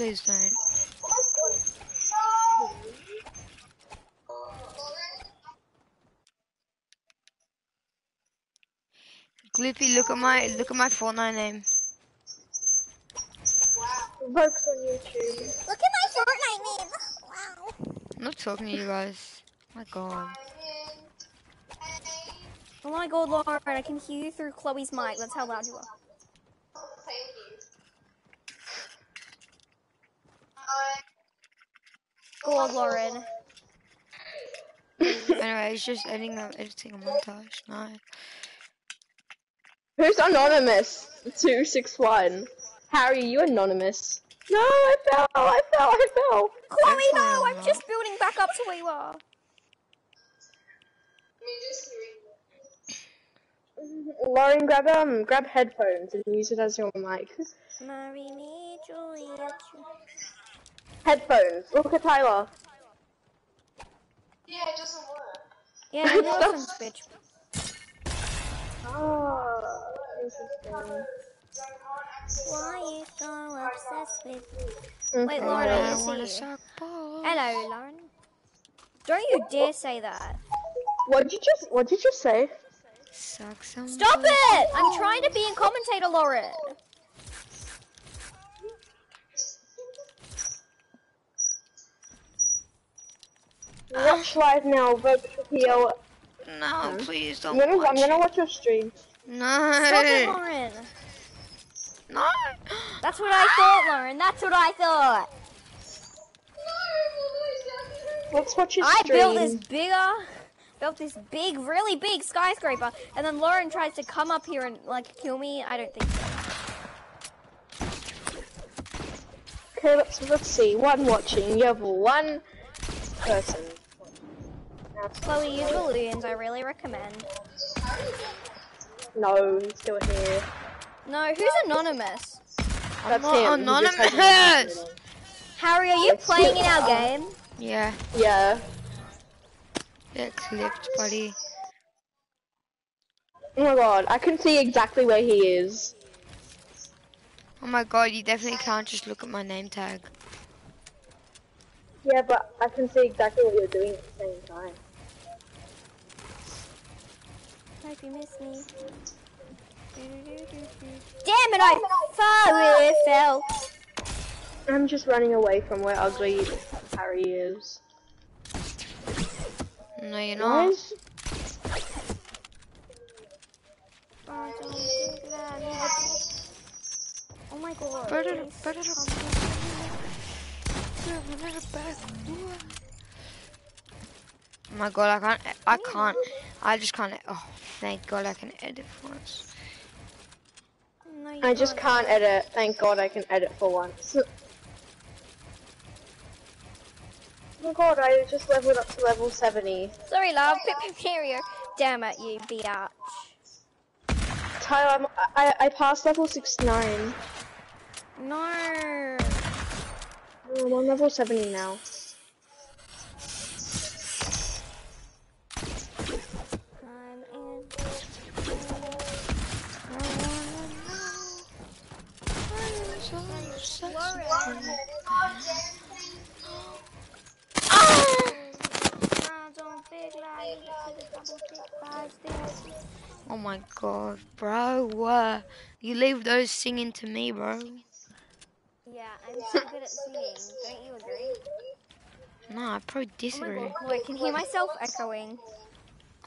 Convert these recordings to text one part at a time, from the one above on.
god, no, please don't. Glippy, look at my look at my Fortnite name. Wow, Vokez on YouTube. Look at my Fortnite name. Wow. I'm not talking to you guys. my god. Oh my god, Lauren, I can hear you through Chloe's mic. That's how loud you are. Go on, Lauren. anyway, it's just editing a, editing a montage. No. Who's anonymous? Two six one. Harry, you anonymous. No, I fell. I fell. I fell. Chloe, no, I'm Lauren. just building back up to where you are. Lauren, grab um, grab headphones and use it as your mic. Marry me, Juliet. Headphones. Look at Tyler. Yeah, maybe Stop. that's on Twitch. Oh, interesting. Why you so obsessed with Mhm. Wait, Lauren, I I didn't wanna see suck balls. Hello, Lauren. Don't you dare say that. What did you just? What did you just say? Suck some Stop balls. it! I'm trying to be a commentator, Lauren. Hmm? Watch live now. Vote for PO. No, please I'm don't gonna, watch I'm gonna watch your stream. Stop it, No. Lauren. No. That's what I thought, Lauren. That's what I thought. Let's watch your I stream. built this bigger, built this big, really big skyscraper, and then Lauren tries to come up here and like kill me. I don't think so. Okay, let's let's see. One watching. You have one person. Now it's- Chloe, use balloons. I really recommend. No, he's still here. No, who's anonymous? I'm That's not him. He just has anonymous. Harry, are you playing in our game? Yeah, Yeah. get clipped, buddy. Oh my god, I can see exactly where he is. Oh my god, you definitely can't just look at my name tag. Yeah, but I can see exactly what you're doing at the same time. Hope you miss me. Damn it! I fell. fell. I'm just running away from where ugly Harry is. No, you're not. is- oh, oh my god. Better- please better- come. Oh my god, I can't. I can't. I just can't. Oh, thank god I can edit for us. No, I just can't edit. Thank god I can edit for once. Oh my god, I just leveled up to level 70. Sorry, love. Pip Imperio. Damn it, you biatch. Tyler, I'm, I, I passed level 69. No. Oh, I'm on level 70 now. Oh my god, bro. Uh, you leave those singing to me, bro. Yeah, I'm so good at singing. Don't you agree? No, I probably Oh disagree. Chloe, I can hear myself echoing.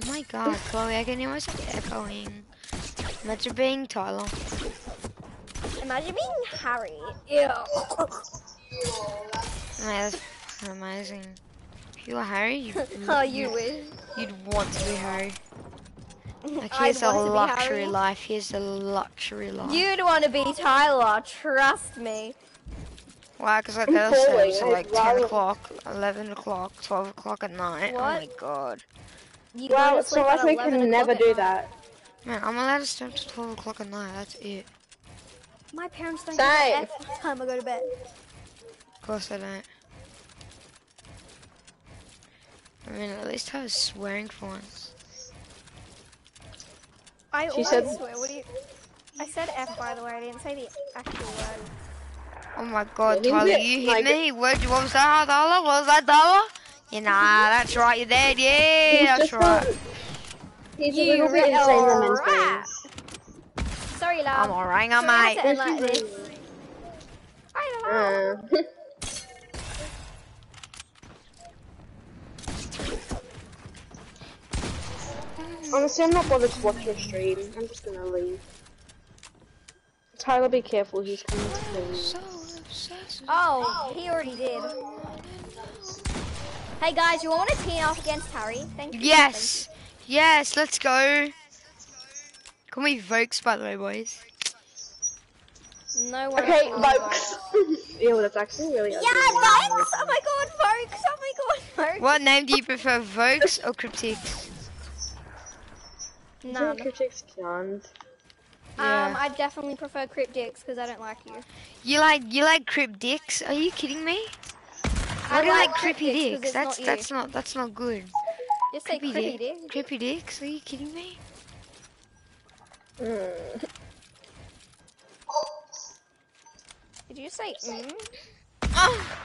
Oh my god, Chloe, I can hear myself echoing. Imagine being Tyler. Imagine being Harry. Ew. Man, that's amazing. If you were Harry, you, oh, you wish. you'd want to be Harry. Like, I'd here's a want to be luxury life. Here's a luxury life. You'd want to be Tyler, trust me. Why? Because I I'm go to sleep at I'd like 10 o'clock, 11 o'clock, 12 o'clock at night. Oh my god. You go Well, to it's sleep not like at we 11 can never do that. Man, I'm allowed to stay up to 12 o'clock at night. That's it. My parents don't Same. give a F what time I go to bed. Of course I don't. I mean, at least I was swearing for once. I She always said- swear. What do you? I said F by the way. I didn't say the actual word. Oh my god, Yeah, Tyler, he's you it, hit like- me. What, what was that, Tyler? What was that, Tyler? Yeah, nah, mm-hmm. that's right, you're dead. Yeah, that's right. A, he's a You little bit insane in men's rat. games. Sorry, love. I'm alright, ringer, So we have mate. to end like this. I don't know. Honestly, I'm not bothered to watch your stream. I'm just gonna leave. Tyler, be careful. He's coming to kill you. So obsessed. Oh, he already did. Hey guys, you want to team up against Harry? Thank you. Yes, yes, let's go. Call we Vokez, by the way, boys. Thank you. No one. Okay, calls folks. Ew, that's actually really Yeah, ugly. Vokez! Oh my god, Vokez! Oh my god, Vokez! What name do you prefer, Vokez or Cryptics? None. Critics can't. Um, I definitely prefer Cryptics because I don't like you. You like you like Cryptics? Are you kidding me? I Why do you like like creepy Cryptics 'cause dicks? That's not that's not that's not good. Just say Creepy Creepy dick. Dick. Creepy dicks? Are you kidding me? Mm. Did you say mm? Ah,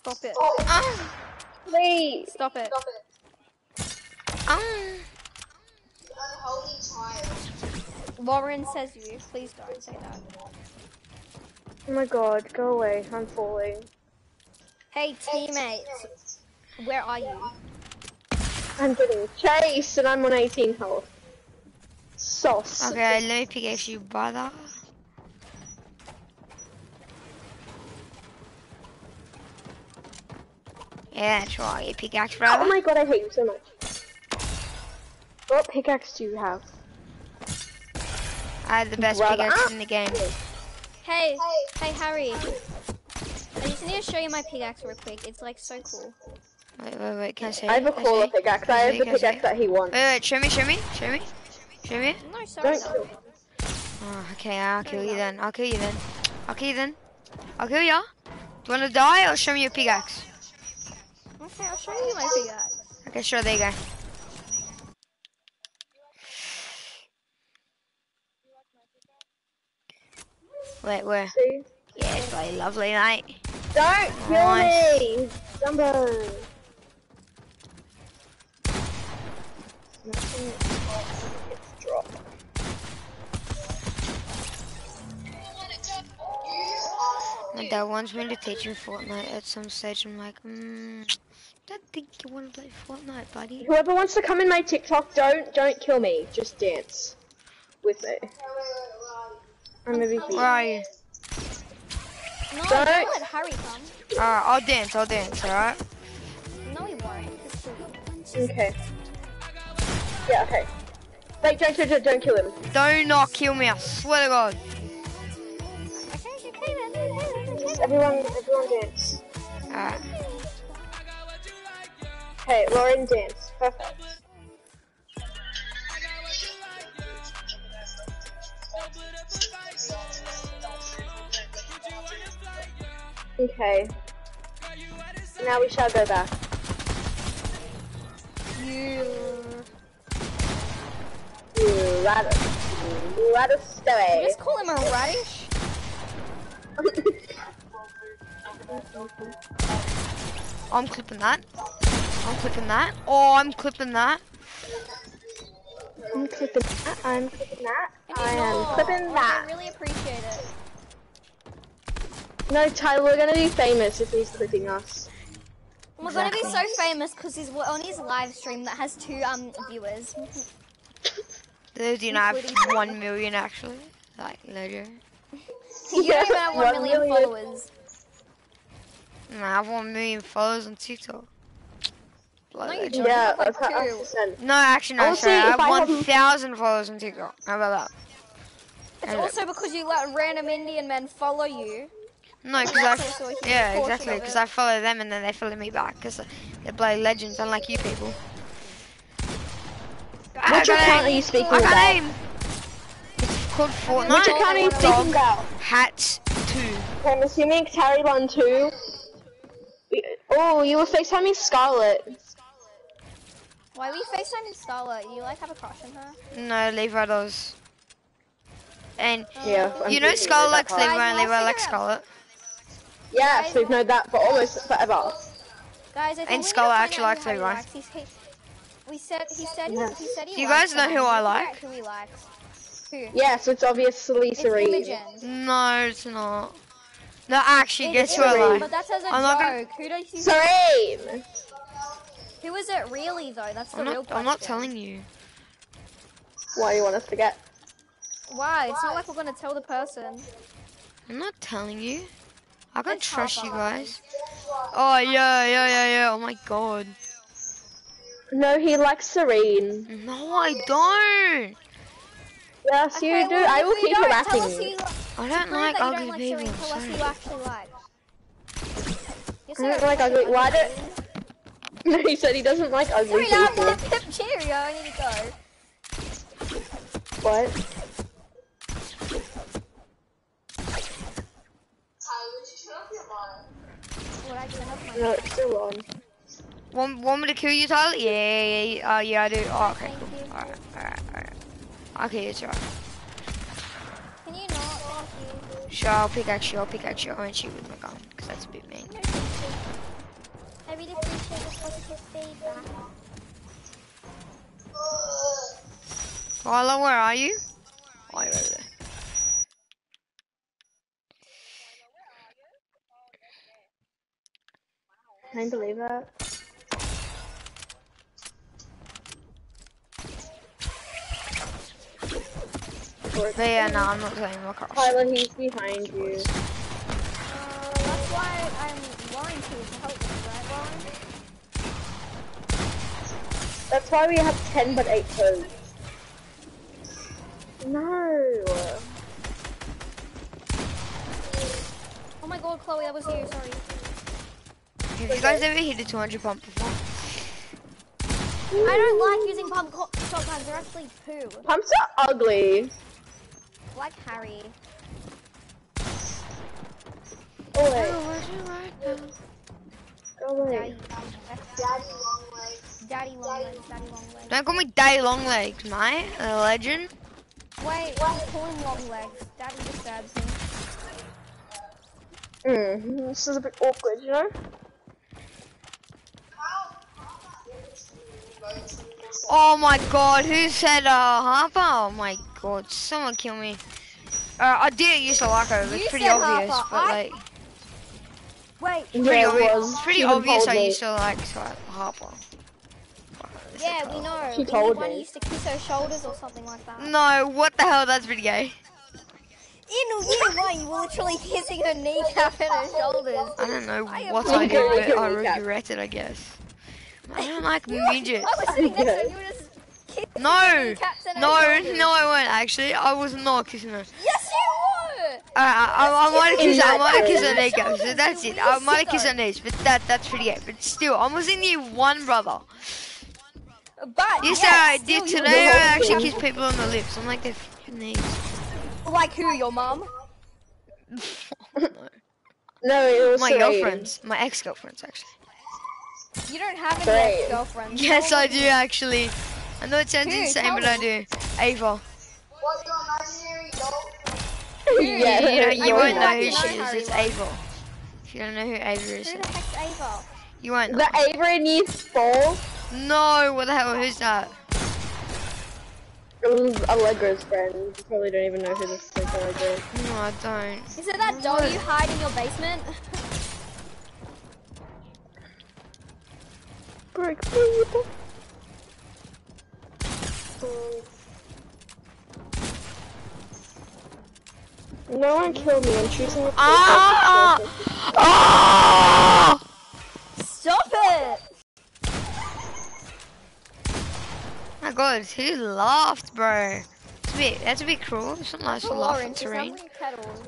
Stop it. ah, Please. Stop it. ah. Warren says you. Please don't say that. Oh my god, go away. I'm falling. Hey, teammates. Where are you? I'm getting chased and I'm on 18 health. Sauce. Okay, let me pick you, brother. Yeah, that's right. You pickaxe, Oh my god, I hate you so much. What pickaxe do you have? I have the best Brother. pickaxe in the game. Hey, hey, Harry. I just need to show you my pickaxe real quick. It's like so cool. Wait, wait, wait. Can I see? I have a Can crawler pickaxe. I have the pickaxe that he wants. Wait, wait. Show me, show me, show me, show me. No, sorry. Don't no. kill. Oh, okay, I'll kill you then. I'll kill you then. I'll kill you then. I'll kill ya. Do you want to die or show me your pickaxe? Okay, I'll show you my pickaxe. Okay, sure. There you go. Wait, where? See? Yeah, it's very lovely, mate. Don't kill Nice. me! Dumbo! My dad wants me to teach him Fortnite at some stage. I'm like, mm, don't think you want to play Fortnite, buddy. Whoever wants to come in my TikTok, don't don't kill me. Just dance with me. I'm gonna be Where here. are you? No, Don't- don't let Harry come. Alright, I'll dance. I'll dance. All right. No, he won't. Just kill him. Okay. Yeah. Okay. Wait! Don't don't don't, don't kill him. Do not kill me. I swear to God. Everyone, everyone dance. Alright. Okay, Lauren dance. Perfect. Okay. Now we shall go back. You. You rat You rat stay. Just call him a radish. I'm clipping that. I'm clipping that. Oh, I'm clipping that. I'm clipping that. I'm clipping that. I am No, clipping I that. really appreciate it. No, Tyler, we're gonna be famous if he's clipping us. We're gonna be so famous because he's on his live stream that has two um viewers. Dude, you know, I have one million actually. Like, legit. You don't even have one One million million. followers. No, I have one million followers on TikTok. Bloody No, legend. Yeah, like, two. No, actually, no, I'll sorry. I have 1,000 followers on TikTok. How about that? It's And- also because you let random Indian men follow you. No, because I, also a huge yeah, exactly, because. I follow them and then they follow me back, because they're bloody legends, unlike you people. Ah, I Which account aim. are you speaking I got about? aim. It's called Which account are you Dog. speaking about? Hats 2. Okay, I'm assuming it's Harry Bun too. We- Oh, you were FaceTiming Scarlet. Why were you FaceTiming Starla? You like have a crush on her? No, leave her those. And oh, Yeah. I'm you know Scarlet that likes part. Levi and Guys, Levi let's likes figure out- Scarlet. Yes, we've known that for almost forever. Guys, I think And we Skull need to find actually out likes who Harry Levi. he, we said he said Yes. he said he you guys know who. I like? Who he likes? Who? Yes, it's obviously It's Serene. Imogen. No, it's not. No, actually, It's guess who I Imogen. like? But that's as a I'm not gonna- joke. Who does you? Serene! Who is it really though? That's the I'm real not. question. I'm not telling you. Why do you want us to get? Why? It's not like we're gonna tell the person. I'm not telling you. I can It's trust you guys. Oh yeah, yeah, yeah, yeah. Oh my god. No, he likes Serene. No, I don't. Yes, Okay, you do. well, I will keep harassing you. I don't like that you ugly don't like people. Serene, tell you sorry. actually like. I don't like ugly- why don't- No, he said he doesn't like ugly Sorry, I'm people. gonna pip Cheerio. I need to go. What? What I turn off my No, it's still on. Want, want me to kill you, Tyler? Yeah, yeah, yeah. Uh, yeah, I do. Oh, okay, cool. Alright, alright, alright. Okay, it's alright. Sure, I'll pickaxe you. I'll pickaxe you. I won't shoot with my gun, because that's a bit mean. No. I really appreciate the positive feedback. Tyler, where are you? Oh, you're over there. Can you believe that? But yeah, no, I'm not playing my cross. Tyler, he's behind you. Uh, that's why I'm Lauren to to help you, right, Lauren? That's why we have 10 but 8 toes. No. Oh my god, Chloe, that was you. Sorry. Have you guys ever hit a 200 pump before? I don't like using pump co- shotguns. They're actually poo. Pumps are ugly. Like Harry. Oh wait, go away. Daddy. Daddy long legs. Daddy long legs. Daddy long legs. Don't call me Daddy Long Legs, mate. A legend. Wait, wait, call him long legs. Daddy disturbs me. Mm, this is a bit awkward, you know? Oh my god, who said uh Harper? Oh my god, someone kill me. Uh, I did used to like her, You it's pretty obvious, Harper, but I- like Wait. pretty, Yeah, it obvious, was. it's pretty obvious I used to like so- Harper. Yeah, we know. She We told one used to kiss her shoulders or something like that. No, what the hell? That's pretty gay. In year one, you were literally kissing her kneecap and her shoulders. I don't know what am I did, Okay, but I okay, okay. regret it, I guess. I don't like midgets. I was sitting next to you were just kissing No, kneecaps and her no, shoulders. no, I weren't actually. I was not kissing her. Yes, you were. Uh, I, I, I might have kissed, I might have kissed her Yes, kneecaps. you So that's it. I might have Sicko. kissed her knees, but that that's pretty gay. But still, I was in year one, brother. But You yes, say I did today. I actually whole kiss people on the lips. I'm like their fucking knees. Like who? Your mom? No, it was My Serene. girlfriends, my ex-girlfriends actually. You don't have any ex-girlfriends. Yes, I do actually. I know it sounds Who? insane, but I do. Ava. yeah, you don't- you won't know who she know is. It's one. Ava. If you don't know who Ava is, Who then the heck's Ava? you won't. The Ava in year 4 No, what the hell? Who's that? it was Allegra's friend. You probably don't even know who this is Allegra. No, I don't. Is it that doll you hide in your basement? Brick people. No one killed me. I'm choosing a Ah! Ah! Stop it! My God, who laughed, bro? That's a bit, that's a bit cruel. It's not nice to laugh Lauren, at terrain. sounds like a kettle.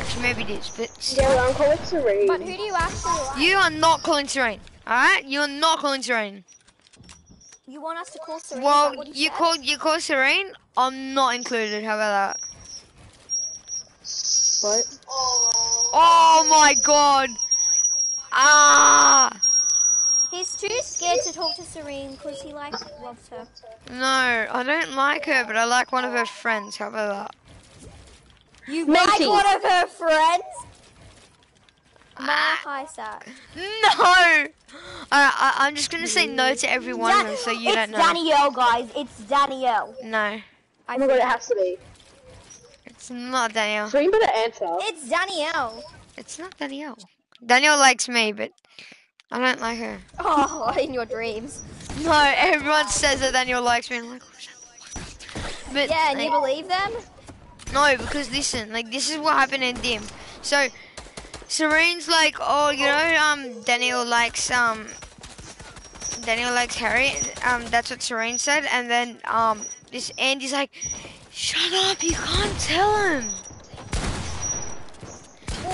Actually, maybe it is, but Yeah, well, I'm calling Serene. But who do you actually like? you are not calling terrain. Alright? You are not calling terrain. You want us to call Serena? Well, what you said? called you call Serene. I'm not included. How about that? What? Oh my god! Ah! He's too scared to talk to Serene because he likes loves her. No, I don't like her, but I like one of her friends. How about that? You Matey. like one of her friends? My Ah. high sat. No! Alright, I, I'm just gonna say no to every one of them so you it's don't know. It's Danielle, guys. It's Danielle. No, I Oh my god, it has to be. it's not Danielle. So you better answer. It's Danielle. It's not Danielle. Danielle likes me, but I don't like her. Oh, in your dreams. No, everyone says that Danielle likes me. I'm like, oh, shut the fuck up. But Yeah, and you believe them? no, because listen, like this is what happened in Dim. So Serene's like, oh, you know, um, Danielle likes um, Danielle likes Harry. Um, that's what Serene said, and then um, this Andy's like, shut up, you can't tell him.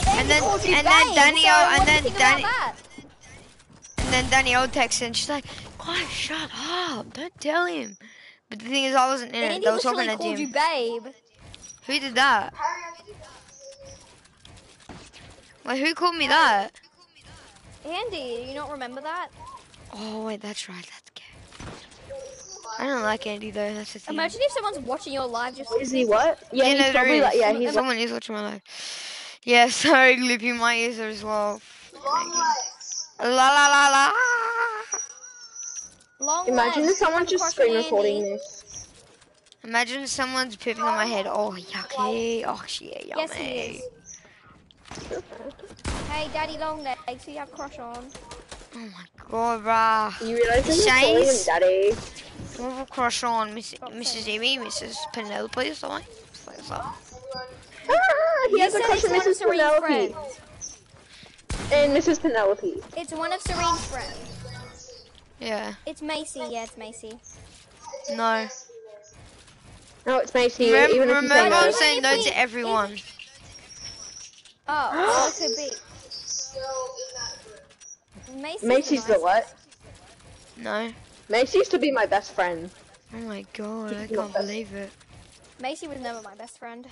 And then- Called you and then Daniel, Danielle- so and what do you then think about Dani- that? And then Danielle texts and she's like, guys, shut up, don't tell him. But the thing is, I wasn't in it. Andy They were talking literally at called you babe. Who did that? Wait, who called me that? Andy, you don't remember that? Oh wait, that's right. That's gay. I don't like Andy though. That's the thing. Imagine if someone's watching your live just Is he what? Yeah, Yeah, he's no, probably is. like, yeah, he's like, Someone is watching my live. Yeah, sorry, Lippy, my ears are as well. Long. La la la la. long imagine legs, if someone just screen recording Andy. this. Imagine someone's pooping on my head. Oh, yucky. Oh, shit, yummy. Yes, he is. Hey, Daddy Long Legs, who you have a crush on? Oh my god, bruh. You realize you're calling daddy? I have a crush on Miss, Mrs. Amy, Mrs. Penelope or something. Like that. Ah, he You has a crush on Mrs. Serene's Penelope. friends. And Mrs. Penelope. It's one of Serene's friends. Yeah. It's Macy, yeah, it's Macy. No. No, it's Macy. Remember, even if you say remember. I'm saying no to everyone. Oh, so it could be. Macy's, Macy's the nice. what? No. Macy used to be my best friend. Oh my god, I can't believe it. Macy was never my best friend.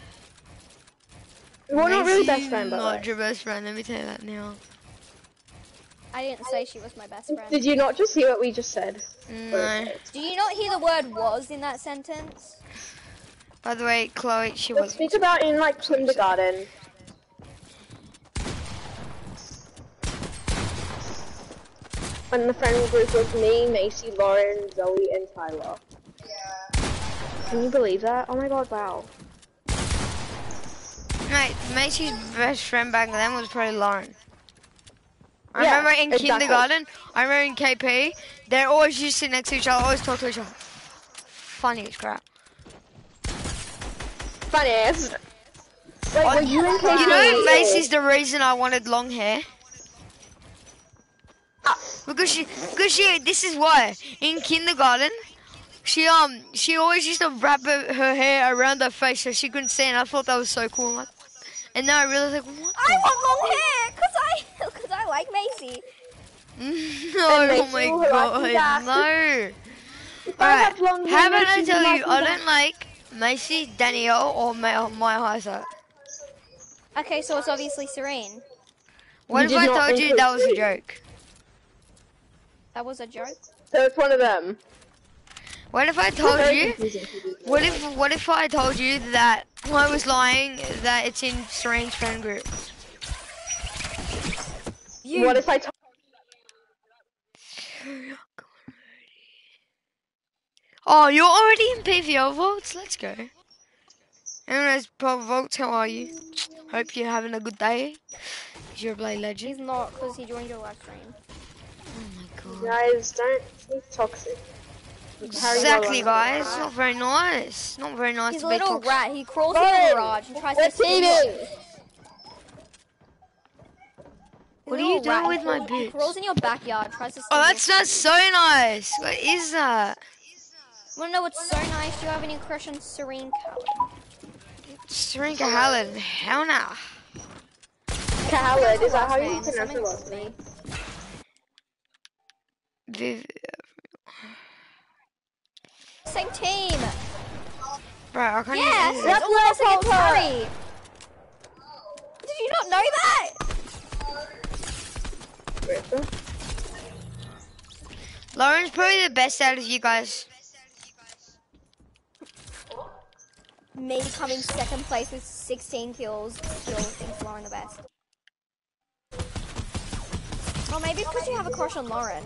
Well, not really best Macy's friend, but Not like. your best friend, let me tell you that now. I didn't say she was my best friend. Did you not just hear what we just said? No. Do you not hear the word was in that sentence? By the way, Chloe, she Let's was. speak about in like kindergarten. When the friend group was me, Macy, Lauren, Zoe, and Tyler. Yeah. Can you believe that? Oh my god, wow. Mate, Macy's best friend back then was probably Lauren. I Yeah, remember in exactly. kindergarten, I remember in KP, they're always used to sit next to each other, always talk to each other. Funny as crap. Funny ass. Like, Oh, you in KP? You know, Macy's the reason I wanted long hair. Because she, because she, this is why. In kindergarten, she um, she always used to wrap her, her hair around her face so she couldn't see, and I thought that was so cool. I'm like. And now I realize like, what? I want long hair because I because I like Macy. no, And oh my will like god, no. If I Alright, how about I tell you, I don't like Macy, Danielle, or my, my high. Okay, so it's obviously Serene. What You if I told you that was a joke? That was a joke. So it's one of them. What if I told you? What if what if I told you that I was lying that it's in strange friend group? You. What if I told you that? Oh, you're already in PVO votes. Let's go. Anyways, Pro votes, how are you? Hope you're having a good day. You're a Blade legend. He's not because he joined your live stream. Oh my god. Guys, don't be toxic. Exactly, guys. It's not very nice. Not very nice He's to a be little toxic. rat. He crawls in Hey, the garage and tries We're to steal. teaming. What are you rat. doing with my crawls- He boots? crawls in your backyard, tries to oh, steal. Oh, that's not so nice. What is that? Wanna know what's so nice? Do you have any crush on Serene Cowan? Srinka Hallen. Hell nah. Khaled, is that how Last you name, pronounce something last name? Viv- Same team. Bro, I can't Yes, even. that's all I what I against told her. Harry. Did you not know that? Lauren's probably the best out of you guys. me coming second place with 16 kills still thinks Lauren the best. Or maybe because you have a crush on Lauren.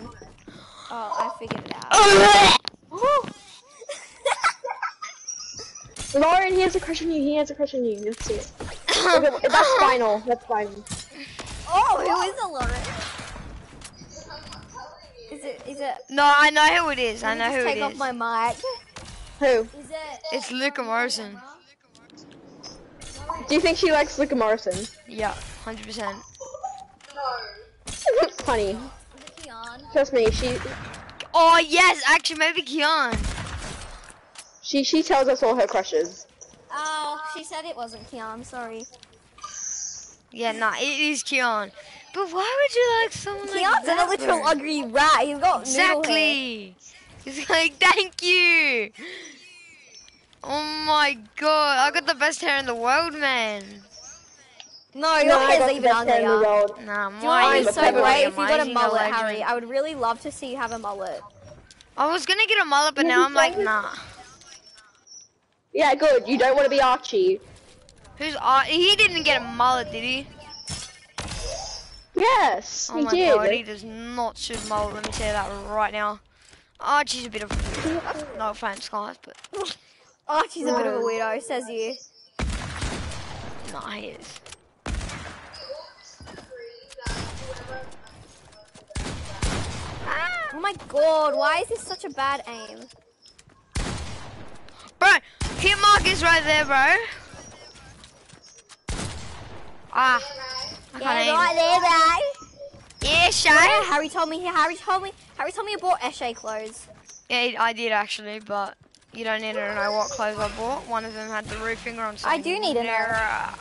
Oh, I figured it out. Lauren, he has a crush on you. He has a crush on you. Let's see it. Okay, that's final. That's final. oh, who is it, Lauren? Is it? Is it? No, I know who it is. I know who it is. take off my mic. Who? Is it? It's Luca Morrison. Do you think she likes Luca Morrison? Yeah, hundred percent. No. Funny. Is? Trust me, she Oh yes, actually maybe Kian. she she tells us all her crushes. Oh, she said it wasn't Kian. Sorry. Yeah, nah, it is Kian. But why would you like someone like Kian's that? a literal though? ugly rat. He's got noodle hair. Exactly. He's like, thank you. Oh my god, I got the best hair in the world, man. No, your No, I hair's got the even best hair uglier. Nah, Do you know what mine be so great great if you got a mullet, legend. Harry? I would really love to see you have a mullet. I was gonna get a mullet, but now I'm like, nah. Yeah, good. You don't want to be Archie. Who's Ar- he didn't get a mullet, did he? Yes, Oh he my god, he does not shoot mullet. Let me tell you that right now. Archie's a bit of no offense, guys, but Archie's a bit of a weirdo, says you. nah, he is. Oh my god, why is this such a bad aim? Bro, hit mark is right there, bro. Ah, I Yeah, can't aim. right there, bro. Yeah, Yeah, Shay. Harry told me. Harry told me. Harry told me you bought Eshe clothes. Yeah, I did actually, but you don't need to know what clothes I bought. One of them had the root finger on. I do need to know.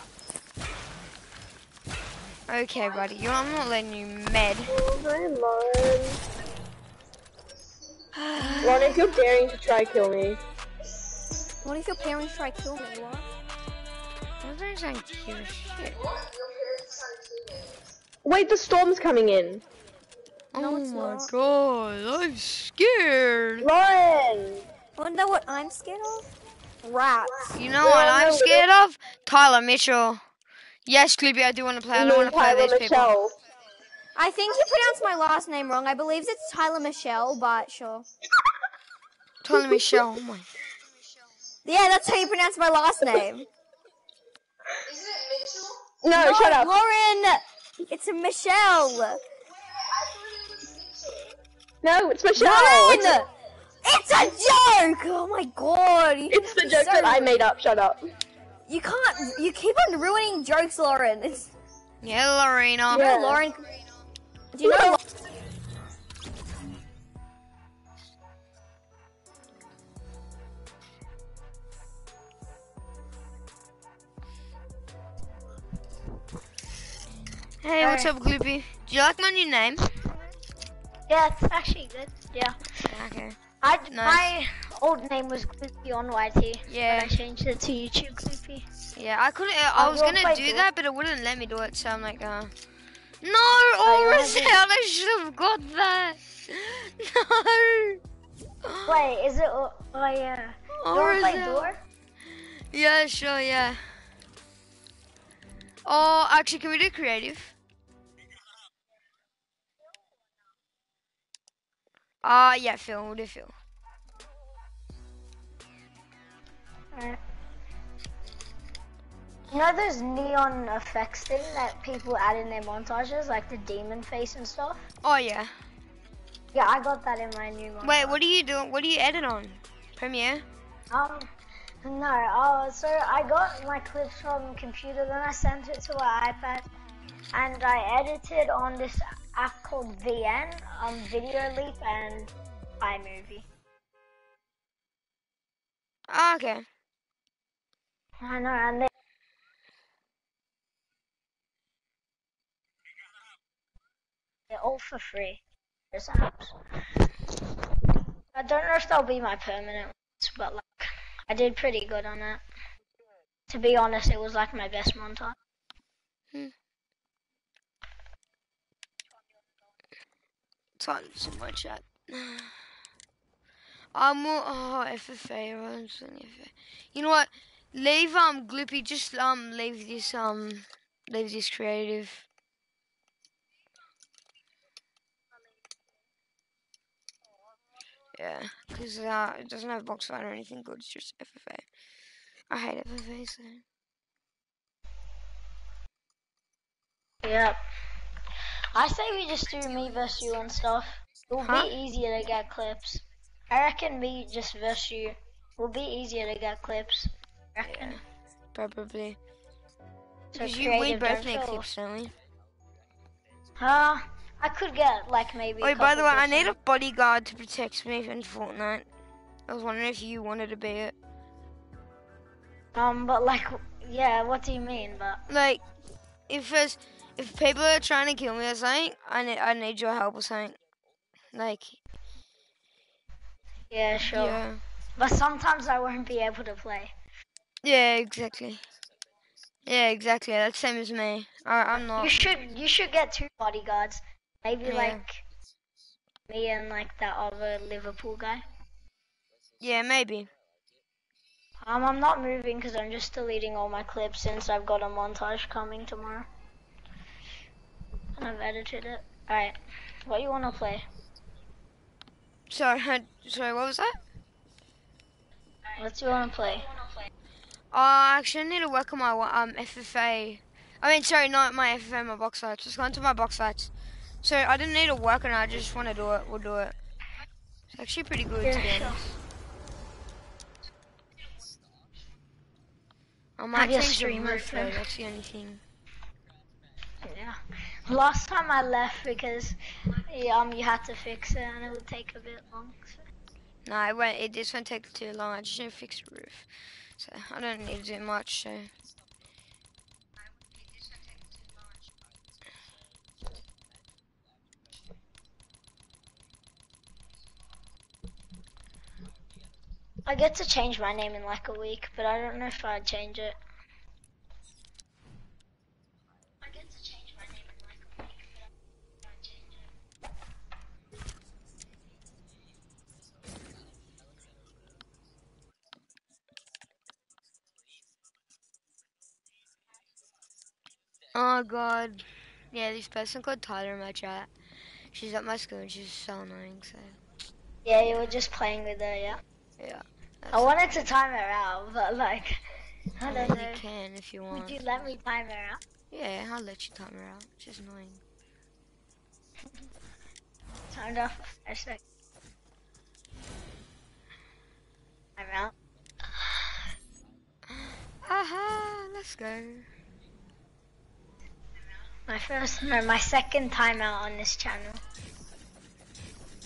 know. Okay, buddy, you, I'm not letting you med. Hi, Lauren. Lauren, if you're daring to try kill me, What if your parents try kill me? What? I'm not saying cute as shit. wait, the storm's coming in. Oh no, oh it's my not. god, I'm scared. Lauren. Wonder what I'm scared of? Rats. You know what I'm scared of? Tyler Mitchell. Yes, Clippy, I do want to play. I don't want to play Tyler these people. Michelle. I think you pronounced my last name wrong. I believe it's Tyler Michelle, but sure. Tyler Michelle. Oh my. Yeah, that's how you pronounce my last name. Is it Mitchell? No, shut up. Lauren! It's a Michelle! No, it's Michelle. Lauren! It's, It's a joke! Oh my god! You, it's the joke so- that I made up. Shut up. You can't. You keep on ruining jokes, Lauren. It's, Yeah, Lorena. Yeah. Lauren. Do you know? Hey, what's up, Gloopy? Do you like my new name? Yeah, it's actually good. Yeah. Okay. I, Nice. My old name was Gloopy on YT. Yeah. But I changed it to YouTube Gloopy. Yeah, I couldn't. I Oh, was gonna do that, but it wouldn't let me do it. So I'm like, uh, no, you wanna Oracel, do- I should have got that. No. Wait, is it? Oh yeah. Play Oracel. door? Yeah, sure, yeah. Oh, actually, can we do creative? Ah, uh, yeah, Phil, we'll do Phil. Alright. You know those neon effects thing that people add in their montages, like the demon face and stuff? Oh yeah. Yeah, I got that in my new montage. Wait, what are you doing? What do you edit on? Premiere? Um, no. Oh, so I got my clips from computer, then I sent it to my iPad, and I edited on this app called VN, um, Video Leap and iMovie. Ah, okay. I know, and they. They're all for free. Those apps. I don't know if they'll be my permanent ones, but like, I did pretty good on that. To be honest, it was like my best montage. Time so much chat. I'm oh, FFA, than FFA. You know what? Leave um Gloopy, just um leave this um leave this creative. Yeah, because uh, it doesn't have box fight or anything good. It's just FFA. I hate FFA. So. Yep. I say we just do me versus you and stuff. It will Huh? be easier to get clips. I reckon me just versus you will be easier to get clips. I reckon. Yeah, probably. So Because you, we both need feel- clips, don't we? Huh? I could get like maybe. Wait, by the way, I need a bodyguard to protect me in Fortnite. I was wondering if you wanted to be it. Um, but like, yeah. What do you mean? But Like, if there's, if people are trying to kill me or something, I need, I need your help or something. Like, yeah, sure. yeah. But sometimes I won't be able to play. Yeah, exactly. Yeah, exactly. That's same as me. I, I'm not. You should you should get two bodyguards. Maybe Yeah. like me and like that other Liverpool guy. Yeah, maybe. Um, I'm not moving because I'm just deleting all my clips since I've got a montage coming tomorrow. And I've edited it. Alright, what you want to play? Sorry, I- sorry. What was that? What do you want to play? Oh, I actually need to work on my um FFA. I mean, sorry, not my FFA, my box sites. Just go into my box sites. So I didn't need to work on it. I just want to do it. We'll do it. It's actually pretty good to Yeah, be sure. honest. I Have might change the stream roof though. That's the only thing. Yeah. Last time I left because um you had to fix it and it would take a bit long. so- No, it won't. It just won't take too long. I just need to fix the roof. So I don't need to do much. So. I get to change my name in like a week, but I don't know if I'd change it. I get to change my name in like a week, but I don't know if I'd change it. Oh god. Yeah, this person called Tyler in my chat. She's at my school and she's so annoying. So Yeah, you were just playing with her, yeah. yeah. I wanted to time her out, but like, I don't know. you can if you want. Would you let me time her out? Yeah, I'll let you time her out. She's annoying. Timed off sec. Time out. Aha, let's go. My first, no, my second time out on this channel.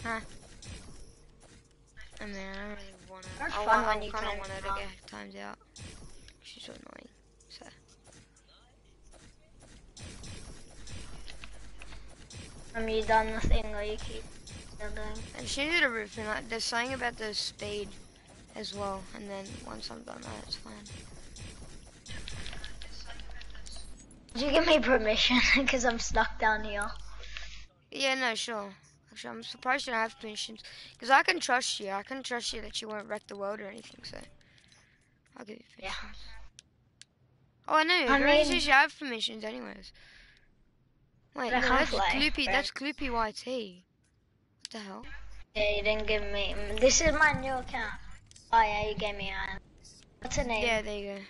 I mean, I don't really want. That's I, want, when you kind of want it to get timed out. She's so annoying. So. Am you done the thing or you keep doing? And she did a roof and like, there's something about the speed as well. And then once I'm done that, it's fine. Did you give me permission? Because I'm stuck down here. Yeah, no, sure. Actually, I'm surprised you don't have permissions. Because I can trust you. I can trust you that you won't wreck the world or anything, so. I'll give you Yeah. permissions. Oh, I know. I mean- you have permissions anyways. Wait, no, that's fly, Gloopy. right? That's Gloopy YT. What the hell? Yeah, you didn't give me. This is my new account. Oh yeah, you gave me a. What's her name? Yeah, there you go.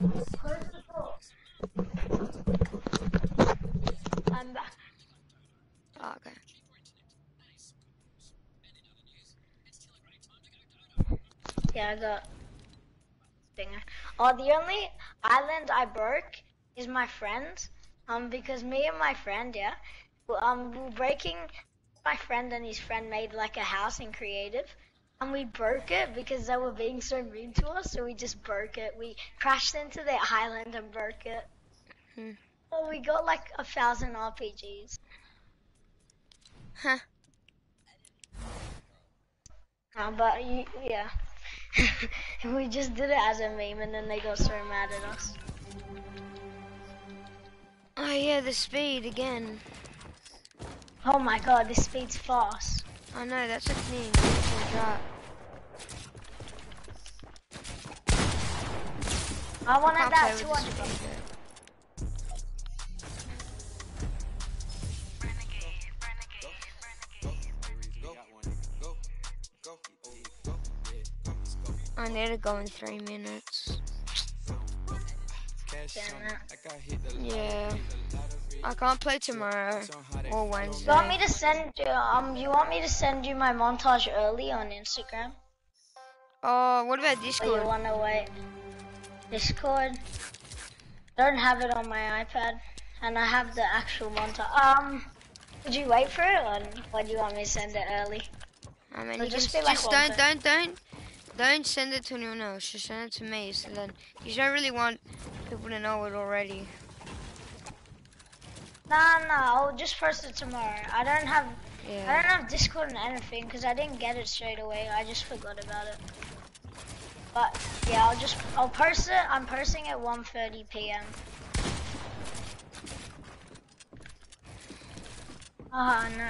I'm back. Oh, okay. Yeah, I got. Finger. Oh, the only island I broke is my friend's. Um, because me and my friend, yeah, um, we were breaking. My friend and his friend made like a house in creative, and we broke it because they were being so mean to us. So we just broke it. We crashed into their island and broke it. Hmm. Oh, we got like a thousand RPGs. Huh. Uh, but you, yeah, we just did it as a meme, and then they got so mad at us. Oh yeah, the speed again. Oh my god, this speed's fast. I know, that's the thing. It's a drop. I wanted Can't that play with the 200. I need to go in three minutes. Damn it. Yeah. I can't play tomorrow or Wednesday. You want me to send you, um, you want me to send you my montage early on Instagram? Oh, what about Or you Discord? wanna wait? Discord? Don't have it on my iPad. And I have the actual montage. Um, would you wait for it or, or do you want me to send it early? I mean, you just like just don't, don't, don't, don't send it to anyone else. Just send it to me. So then, you don't really want people to know it already. Nah, nah, I'll just post it tomorrow. I don't have, I don't have Discord and anything because I didn't get it straight away. I just forgot about it. But yeah, I'll just, I'll post it. I'm posting at 1:30 p.m. Ah, no.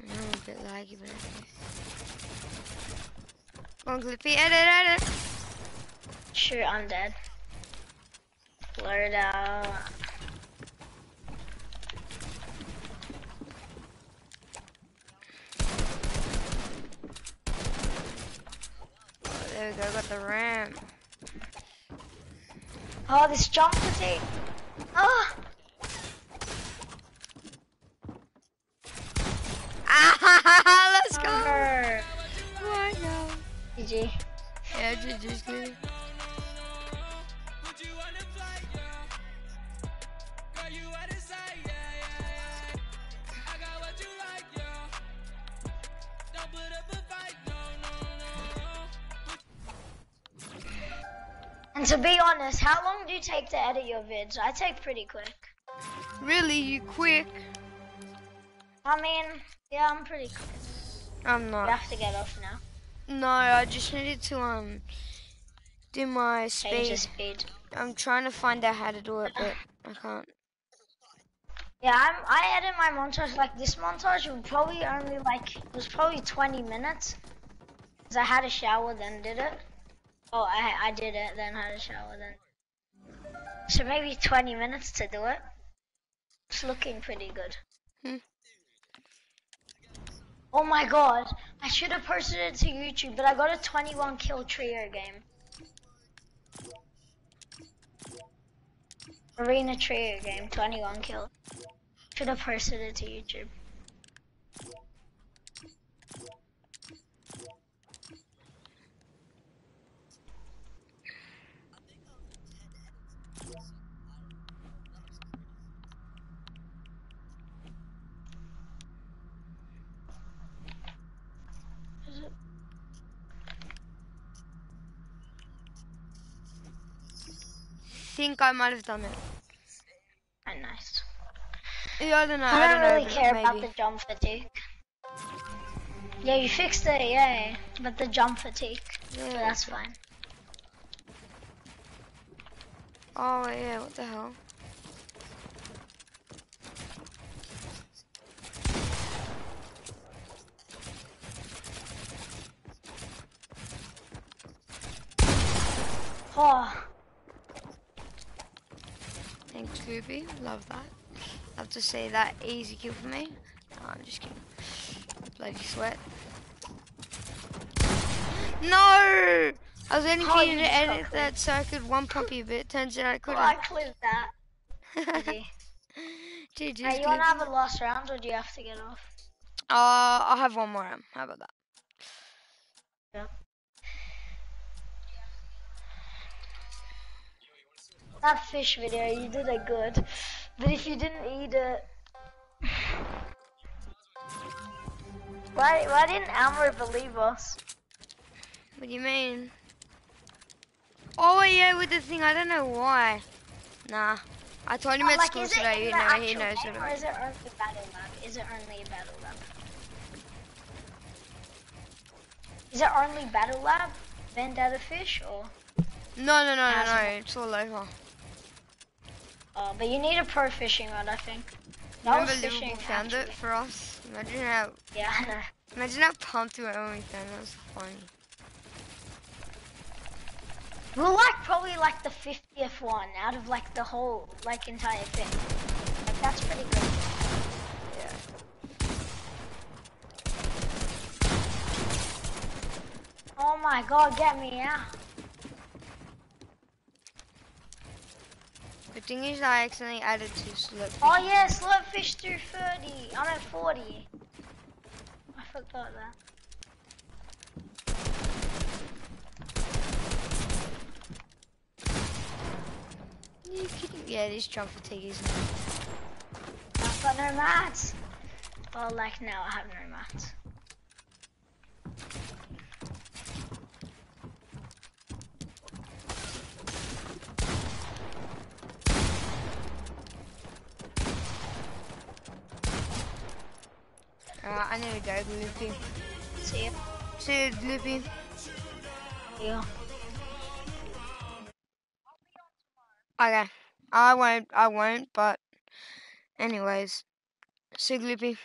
I'm a bit laggy, but okay. Come on, Clippy, edit, edit. Shoot, I'm dead. Blur it out. Oh, there we go, got the ramp. Oh, this jump fatigue. Oh, honest, how long do you take to edit your vids? I take pretty quick. Really, you quick? I mean, yeah, I'm pretty quick. I'm not. not. have to get off now. No, I just needed to um do my Change the speed. speed. I'm trying to find out how to do it, but I can't. Yeah, I'm, I edit my montage like this montage was probably only like it was probably 20 minutes. Cause I had a shower then did it. Oh, I I did it then had a shower then. So maybe 20 minutes to do it. It's looking pretty good. Hmm. Oh my god, I should have posted it to YouTube, but I got a 21 kill trio game. Arena trio game, 21 kill. Should have posted it to YouTube. I think I might have done it. Oh, nice. Yeah, I don't know. I I don't, don't really but care about the jump fatigue. Yeah, you fixed it, yeah, but the jump fatigue, Yeah, that's fine. Oh yeah, what the hell? Oh, Thanks, Scooby. Love that. Love to see that easy kill for me. No, I'm just kidding. Bloody sweat. No! I was for Oh, to edit that so I could one pump you a bit. Turns out I well, I couldn't. clipped that. GG. GG's Hey, you good. wanna have a last round or do you have to get off? Uh, I'll have one more round. How about that? That fish video, you did it good. But if you didn't eat it... Why, why didn't Elmer believe us? What do you mean? Oh yeah, with the thing, I don't know why. Nah, I told him Oh, at like, school today. You know, he knows game, Or is it only Battle Lab? Is it only Battle Lab? Is it only Battle Lab? Vendetta Fish or? No, no, no, no, no. It's all over. Uh, but you need a pro fishing rod, I think. That Remember was fishing, Liverpool found actually. it for us? Imagine how Yeah, imagine how pumped we were when we found. That was funny. We're like probably like the 50th one out of like the whole like entire thing. Like that's pretty good. Yeah. Oh my god, get me out. The thing is I accidentally added two slip. Oh yeah, slow fish through 30. I'm at 40. I forgot that. You kidding? Yeah, these jump fatigues. I've got no mats. Well, like now I have no mats. Uh, I need to go, Loopy. See ya. See you, Loopy. Yeah. Okay. I won't. I won't. But, anyways, see you, Loopy.